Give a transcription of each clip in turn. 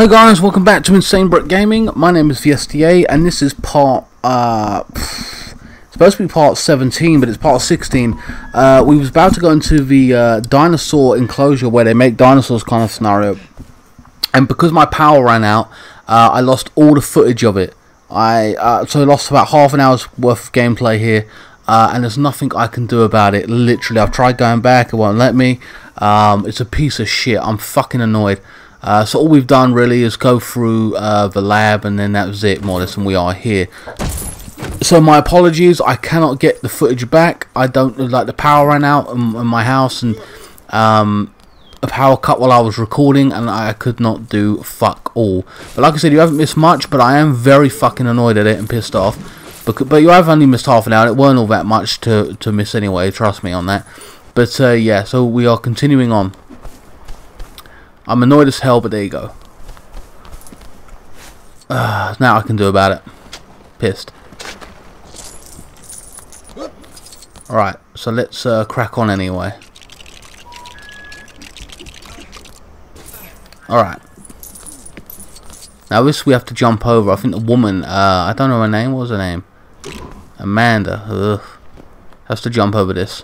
Hey guys, welcome back to Insane Brit Gaming. My name is VSTA, and this is part, uh, pff, supposed to be part 17, but it's part 16. Uh, we was about to go into the uh, dinosaur enclosure where they make dinosaurs kind of scenario, and because my power ran out, uh, I lost all the footage of it. I uh, so lost about half an hour's worth of gameplay here, uh, and there's nothing I can do about it. Literally, I've tried going back, it won't let me. Um, it's a piece of shit. I'm fucking annoyed. Uh, so all we've done really is go through uh, the lab and then that was it more or less and we are here. So my apologies, I cannot get the footage back. I don't, like the power ran out in, in my house and um, a power cut while I was recording and I could not do fuck all. But like I said, you haven't missed much, but I am very fucking annoyed at it and pissed off. But, but you have only missed half an hour, it weren't all that much to, to miss anyway, trust me on that. But uh, yeah, so we are continuing on. I'm annoyed as hell, but there you go. Uh, now I can do about it. Pissed. Alright, so let's uh, crack on anyway. Alright. Now this we have to jump over. I think the woman, uh, I don't know her name. What was her name? Amanda. Ugh. Has to jump over this.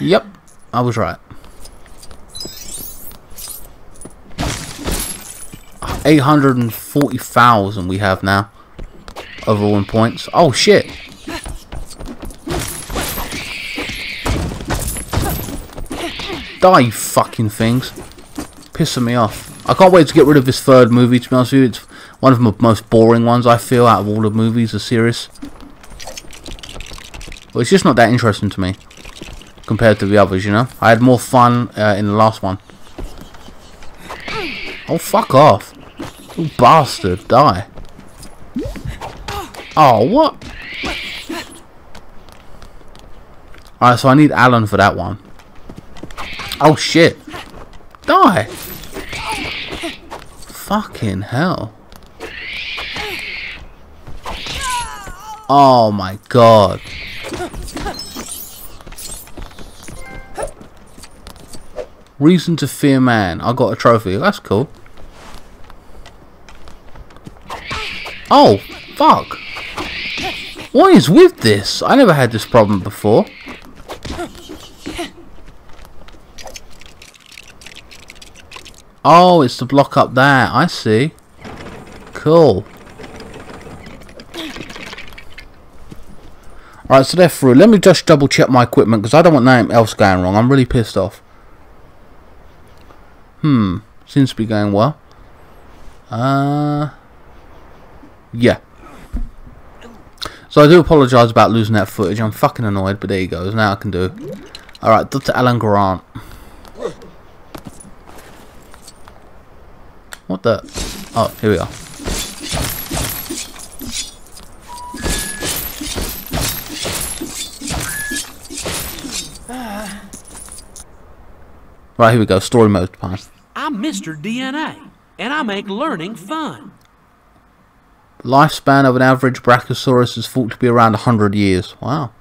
Yep, I was right. 840,000 we have now overall in points. Oh shit. Die fucking things. Pissing me off. I can't wait to get rid of this third movie to be honest with you. It's one of the most boring ones I feel out of all the movies, the series. Well, it's just not that interesting to me compared to the others, you know. I had more fun uh, in the last one. Oh, fuck off. You bastard, die. Oh, what? Alright, so I need Alan for that one. Oh, shit. Die. Fucking hell. Oh my god. Reason to fear man. I got a trophy. That's cool. Oh, fuck. What is with this? I never had this problem before. Oh, it's the block up there. I see. Cool. Alright, so they're through. Let me just double check my equipment because I don't want anything else going wrong. I'm really pissed off. Hmm. Seems to be going well. Uh... Yeah. So I do apologise about losing that footage. I'm fucking annoyed, but there you go. Now I can do. Alright, Dr. Alan Grant. What the? Oh, here we are. Right, here we go. Story mode time. I'm Mr. DNA, and I make learning fun. The Lifespan of an average Brachiosaurus is thought to be around 100 years. Wow.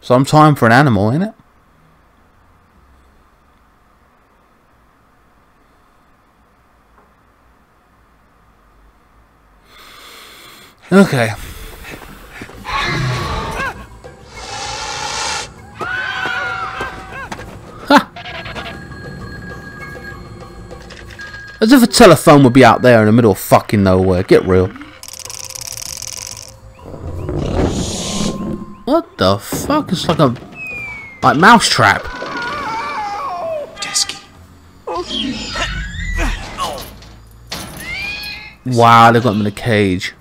Some time for an animal, ain't it? Okay. As if a telephone would be out there in the middle of fucking nowhere. Get real. What the fuck? It's like a... Like mousetrap. Desky. Wow, they've got him in a cage.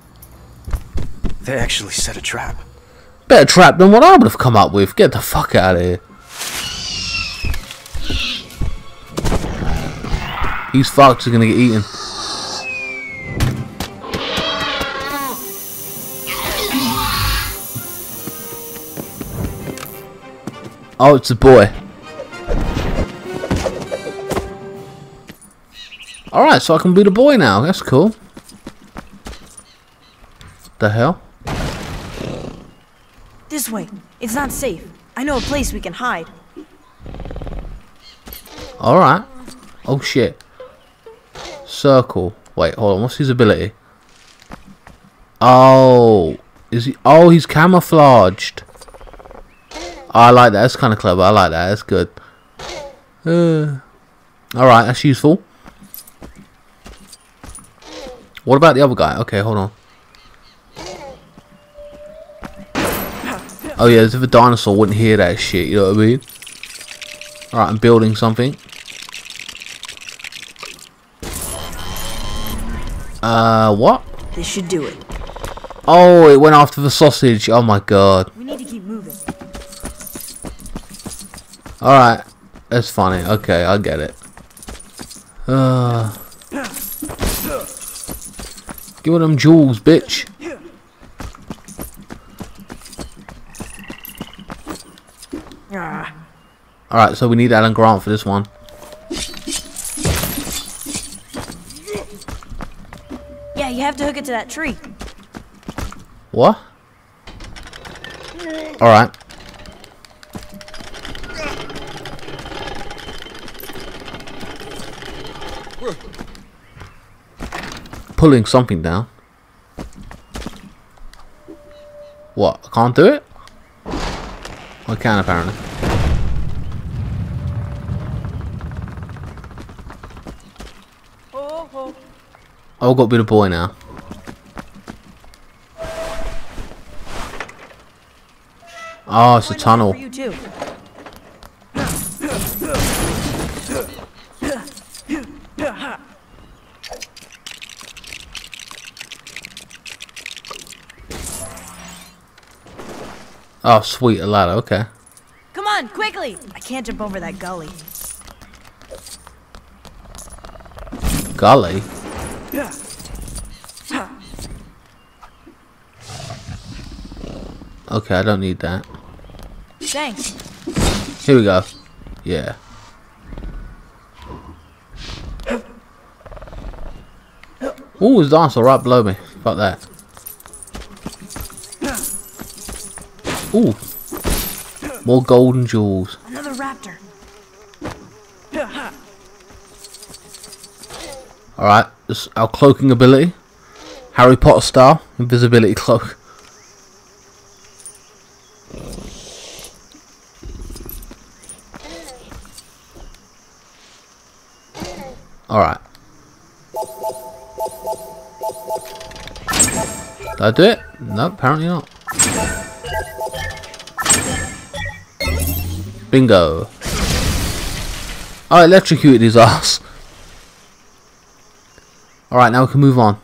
They actually set a trap. Better trap than what I would have come up with. Get the fuck out of here. These foxes are gonna get eaten. Oh, it's a boy. Alright, so I can be the boy now. That's cool. The hell? This way. It's not safe. I know a place we can hide. Alright. Oh shit. Circle. Wait, hold on. What's his ability? Oh. Is he? Oh, he's camouflaged. I like that. That's kind of clever. I like that. That's good. Uh, Alright, that's useful. What about the other guy? Okay, hold on. Oh yeah, as if a dinosaur wouldn't hear that shit, you know what I mean? Alright, I'm building something. Uh, what? This should do it. Oh, it went after the sausage. Oh my god. We need to keep moving. Alright. That's funny. Okay, I get it. Uh, give them jewels, bitch. Ah, Alright, so we need Alan Grant for this one. yeah, you have to hook it to that tree. What? Alright. Pulling something down. What? I can't do it? I can apparently. Oh, I've got to be the boy now. Oh, it's a tunnel. For you too. Oh, sweet, a ladder. Okay. Come on, quickly! I can't jump over that gully. Golly. Okay, I don't need that. Thanks. Here we go. Yeah. Ooh, there's a dinosaur right below me. Fuck that. Ooh. More golden jewels. Another raptor. Alright, this is our cloaking ability. Harry Potter style. Invisibility cloak. Alright. Did I do it? No, apparently not. Bingo. I electrocuted his ass. Alright, now we can move on.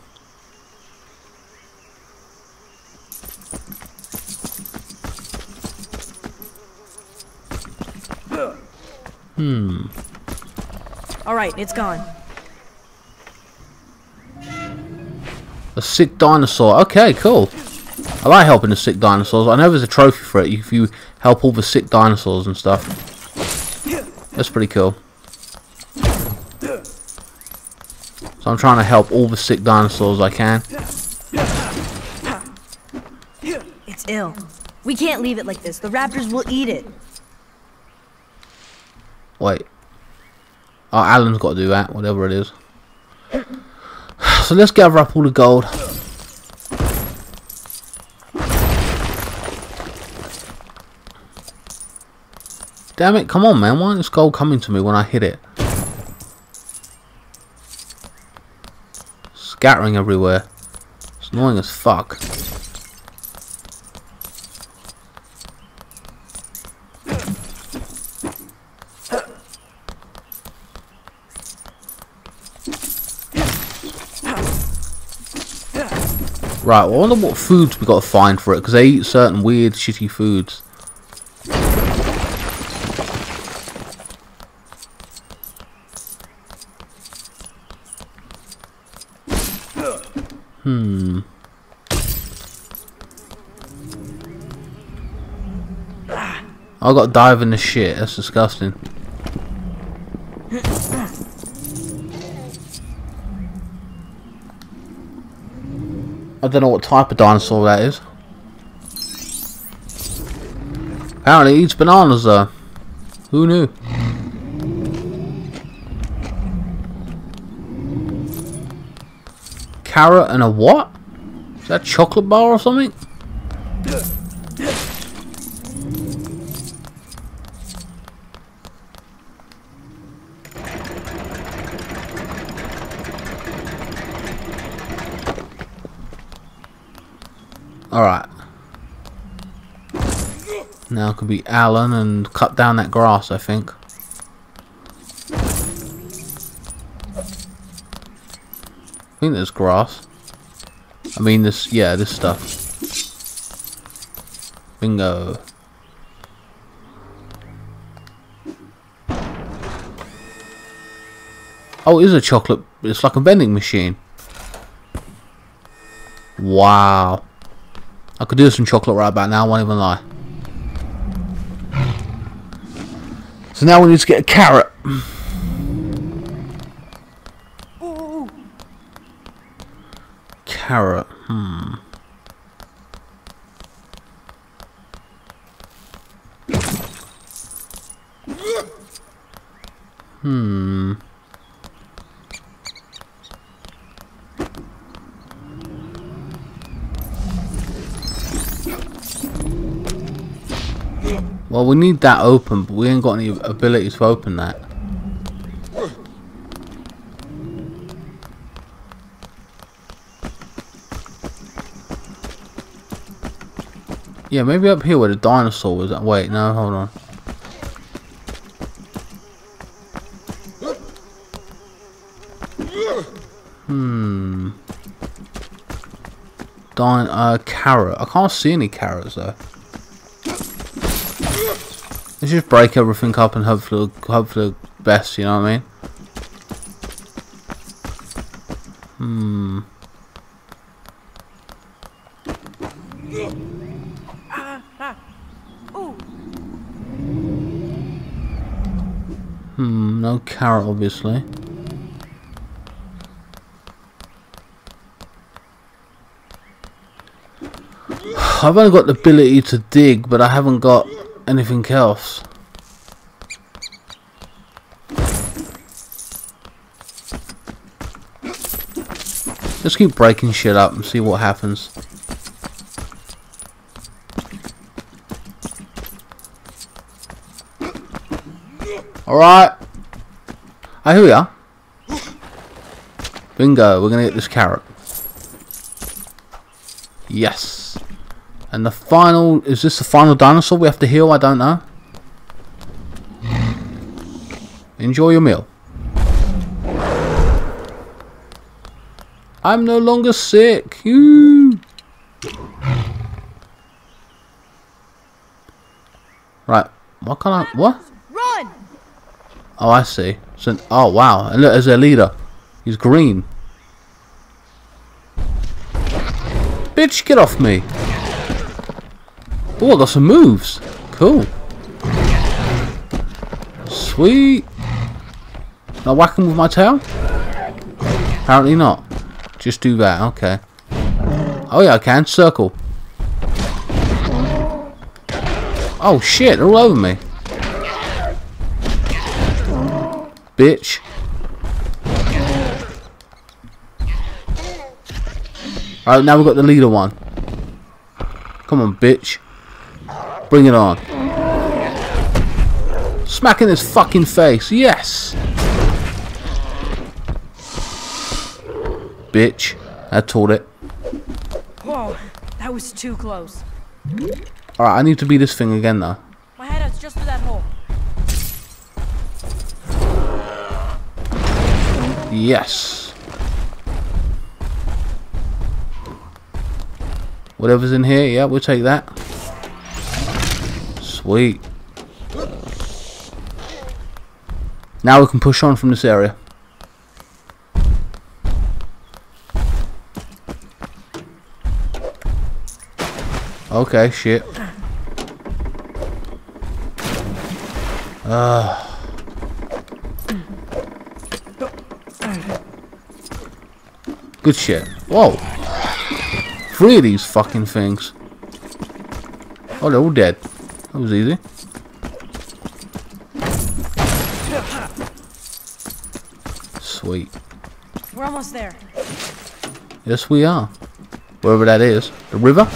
Hmm. Alright, it's gone. A sick dinosaur. Okay, cool. I like helping the sick dinosaurs. I know there's a trophy for it if you help all the sick dinosaurs and stuff. That's pretty cool. So I'm trying to help all the sick dinosaurs I can. It's ill. We can't leave it like this. The raptors will eat it. Wait. Oh, Alan's got to do that, whatever it is. So let's gather up all the gold. Damn it, come on man, why isn't this gold coming to me when I hit it? Scattering everywhere. It's annoying as fuck. Right, well, I wonder what foods we got to find for it, because they eat certain weird, shitty foods. Hmm. I got dive in the shit. That's disgusting. I don't know what type of dinosaur that is. Apparently eats bananas though. Who knew? Carrot and a what? Is that chocolate bar or something? Alright. Now could be Alan and cut down that grass, I think. I think there's grass. I mean this, yeah, this stuff. Bingo. Oh, it is a chocolate, it's like a vending machine. Wow. I could do some chocolate right about now, I won't even lie. So now we need to get a carrot. Carrot, hmm. Hmm. Well, we need that open, but we ain't got any ability to open that. Yeah, maybe up here where the dinosaur was. Wait, no, hold on. Hmm. Dine, uh, carrot. I can't see any carrots though. Let's just break everything up and hope for the, hope for the best, you know what I mean? Hmm. Hmm, no carrot obviously. I've only got the ability to dig, but I haven't got anything else. Let's keep breaking shit up and see what happens. Alright. I hear ya. Bingo, we're gonna get this carrot. Yes. And the final, is this the final dinosaur we have to heal? I don't know. Enjoy your meal. I'm no longer sick. Ooh. Right. What can I, what? Run! Oh, I see. So, oh, wow. And look, there's their leader. He's green. Bitch, get off me. Oh, I got some moves. Cool. Sweet. Now whack him with my tail? Apparently not. Just do that. Okay. Oh, yeah, I can. Circle. Oh, shit. They're all over me. Bitch. Alright, now we've got the leader one. Come on, bitch. Bring it on. Smack in his fucking face. Yes. Bitch. I told it. Whoa, that was too close. Alright, I need to be this thing again though. My hideout's just for that hole. Yes. Whatever's in here, yeah, we'll take that. Sweet. Now we can push on from this area. Okay, shit. Uh. Good shit. Whoa. three of these fucking things. Oh, they're all dead. That was easy. Sweet. We're almost there. Yes, we are. Wherever that is. The river?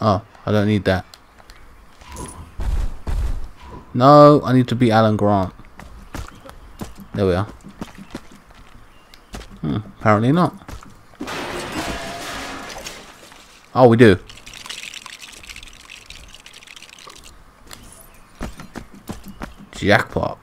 Oh, I don't need that. No, I need to be Alan Grant. There we are. Hmm, apparently not. Oh, we do. Jackpot.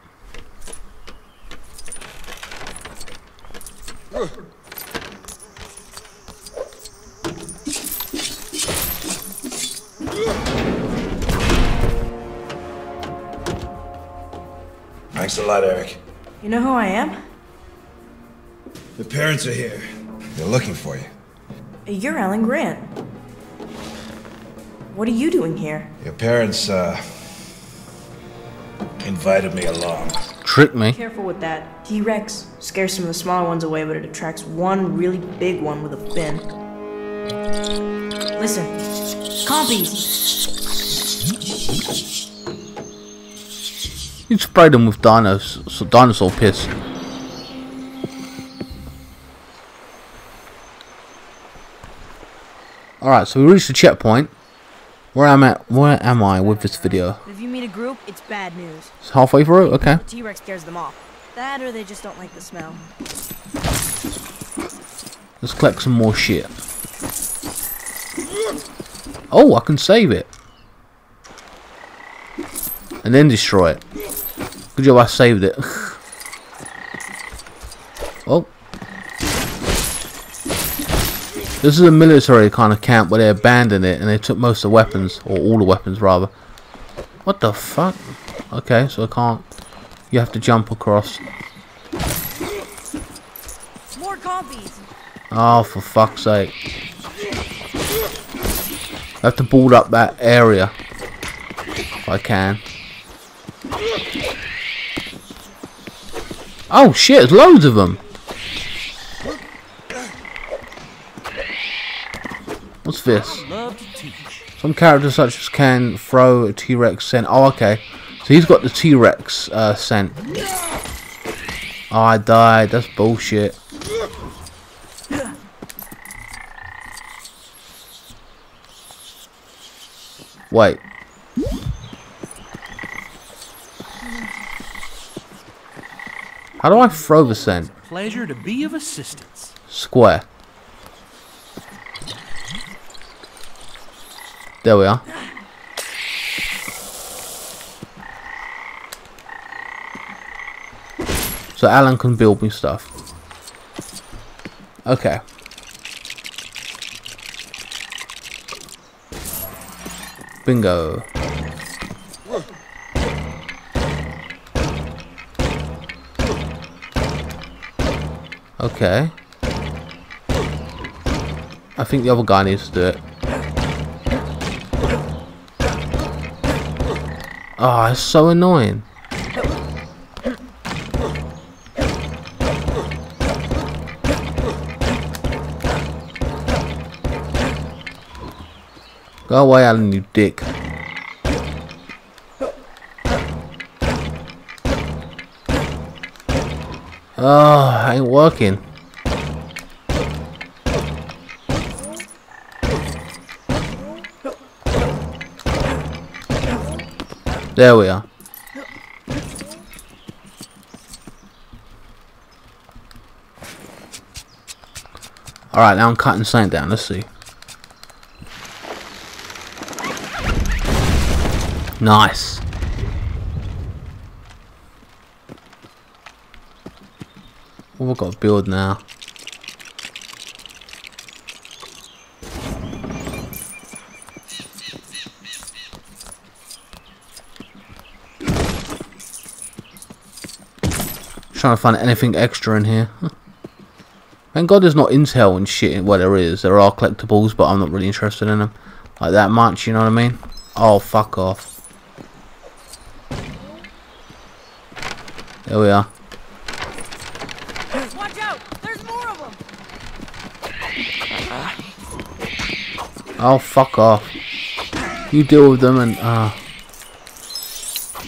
Thanks a lot, Eric. You know who I am? The parents are here. They're looking for you. You're Alan Grant. What are you doing here? Your parents, uh, invited me along. Trick me. Careful with that. T-Rex scares some of the smaller ones away, but it attracts one really big one with a fin. Listen. Compies! You sprayed them with dinos, so dinosaur piss. Alright, so we reached the checkpoint. Where am I? Where am I with this video? Meet a group, it's bad news. It's halfway through. Okay. T-Rex scares them off. That or they just don't like the smell. Let's collect some more shit. Oh, I can save it. And then destroy it. Good job I saved it. oh. This is a military kind of camp where they abandoned it and they took most of the weapons, or all the weapons rather. What the fuck? Okay, so I can't. You have to jump across. More compies! Oh, for fuck's sake. I have to board up that area. If I can. Oh shit, there's loads of them. What's this? Love to teach. Some characters such as can throw a T-Rex scent. Oh, okay. So he's got the T-Rex uh, scent. Oh, I died. That's bullshit. Wait. How do I throw the scent? Pleasure to be of assistance. Square. There we are. So Alan can build me stuff. Okay. Bingo. Okay. I think the other guy needs to do it. Oh, it's so annoying. Go away, Alan, you dick. Oh, ain't working. There we are. Alright, now I'm cutting something down. Let's see. Nice. What have I got to build now? Trying to find anything extra in here. Thank God there's not intel and shit. Well, there is. There are collectibles, but I'm not really interested in them. Like that much, you know what I mean? Oh, fuck off. There we are. Watch out! There's more of them! Oh, fuck off. You deal with them and, uh...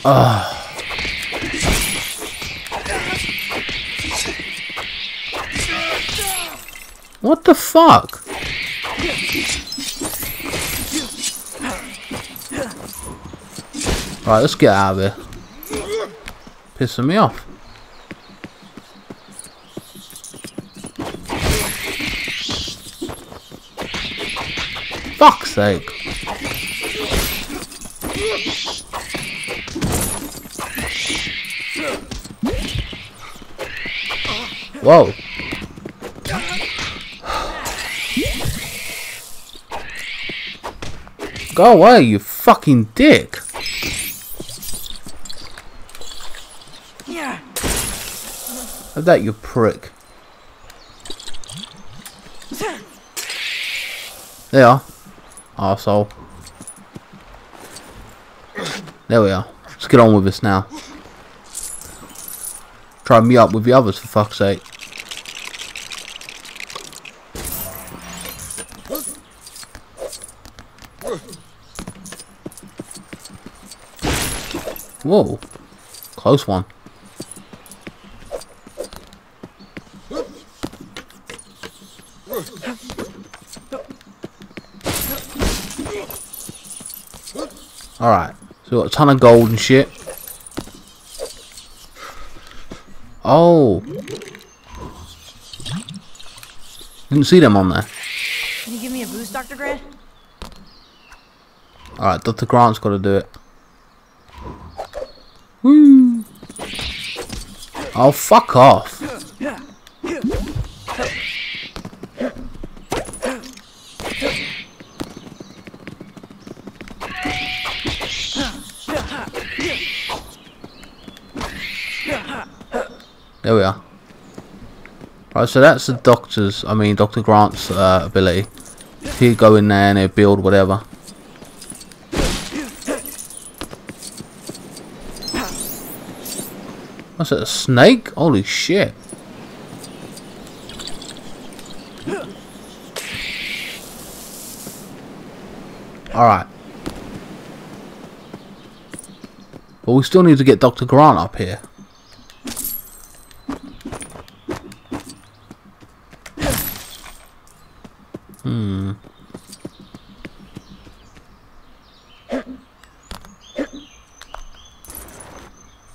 Uh... What the fuck? Right, let's get out of here. Pissing me off. Fuck's sake. Whoa. Go away, you fucking dick. Yeah. Have that, you prick. There are. Arsehole. There we are. Let's get on with this now. Try me up with the others for fuck's sake. Whoa. Close one. Alright. So we got a ton of gold and shit. Oh. Didn't see them on there. Can you give me a boost, Dr. Grant? Alright, Dr. Grant's got to do it. Oh, fuck off. There we are. Right, so that's the doctor's, I mean Dr. Grant's uh, ability. He'd go in there and he'd build whatever. What's that, a snake? Holy shit. Alright. But we still need to get Dr. Grant up here. Hmm.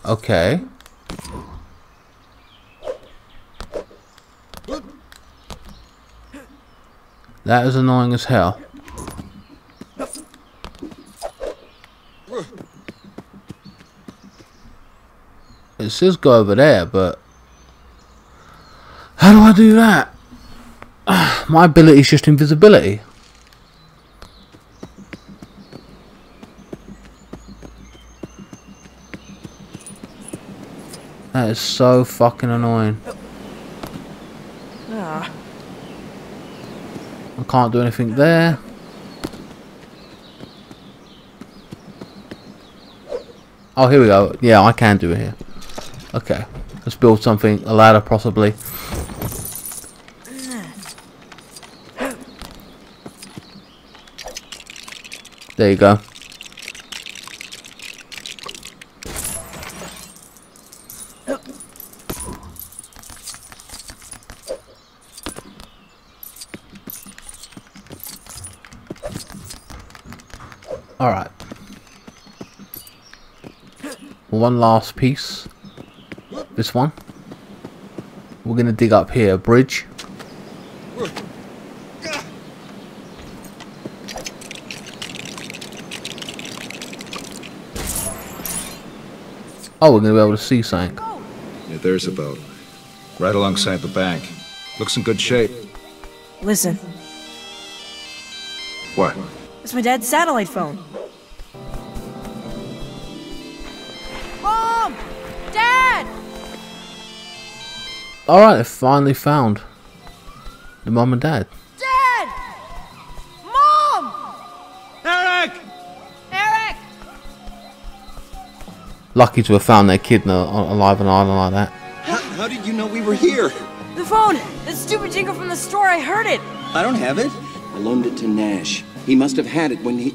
Okay. That is annoying as hell. It says go over there, but how do I do that? My ability is just invisibility. That is so fucking annoying. Ah. I can't do anything there. Oh, here we go. Yeah, I can do it here. Okay. Let's build something, a ladder possibly. There you go. Alright. One last piece. This one. We're gonna dig up here, a bridge. Oh, we're gonna be able to see something. Yeah, there's a boat. Right alongside the bank. Looks in good shape. Listen, What? it's my dad's satellite phone. Alright, they finally found the mom and dad. Dad! Mom! Eric! Eric! Lucky to have found their kid in a, alive on an island like that. How, how did you know we were here? The phone! That stupid jingle from the store, I heard it! I don't have it. I loaned it to Nash. He must have had it when he.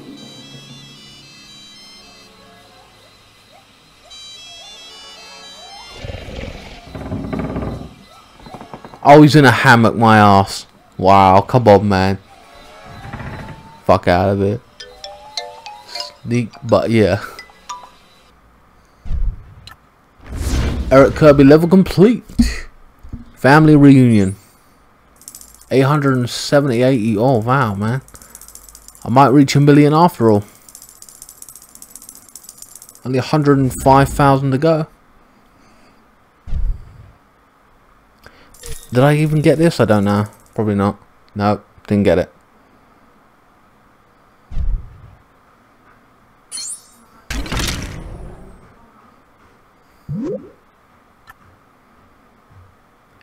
Oh, he's in a hammock, my ass. Wow, come on, man. Fuck out of it. Sneak, but yeah. Eric Kirby level complete. Family reunion. 878. Oh, wow, man. I might reach a million after all. Only 105,000 to go. Did I even get this? I don't know. Probably not. No, didn't get it.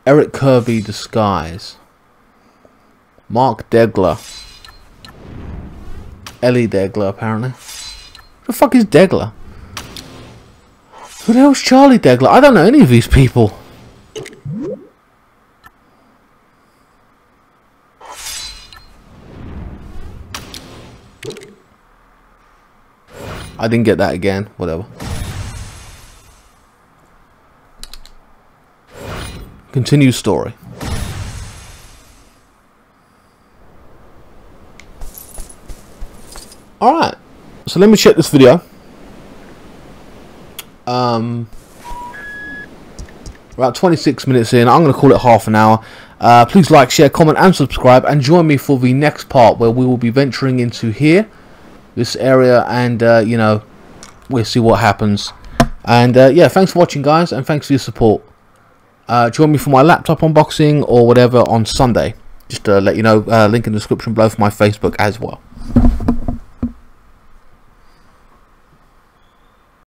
Eric Kirby disguise. Mark Degler. Ellie Degler, apparently. Who the fuck is Degler? Who the hell's Charlie Degler? I don't know any of these people. I didn't get that again. Whatever. Continue story. Alright. So let me check this video. Um, about 26 minutes in. I'm going to call it half an hour. Uh, please like, share, comment and subscribe. And join me for the next part where we will be venturing into here. This area and, uh, you know, we'll see what happens. And, uh, yeah, thanks for watching, guys. And thanks for your support. Uh, join me for my laptop unboxing or whatever on Sunday. Just to let you know, uh, link in the description below for my Facebook as well.